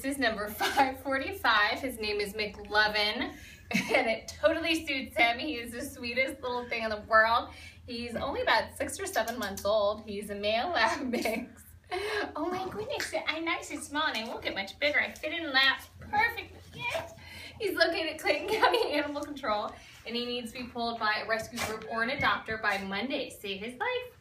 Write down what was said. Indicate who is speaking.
Speaker 1: This is number 545. His name is McLovin, and it totally suits him. He is the sweetest little thing in the world. He's only about six or seven months old. He's a male lab mix. Oh my goodness, I'm nice and small and I won't get much bigger. I fit in laps perfectly. Yes. He's located at Clayton County Animal Control and he needs to be pulled by a rescue group or an adopter by Monday to save his life.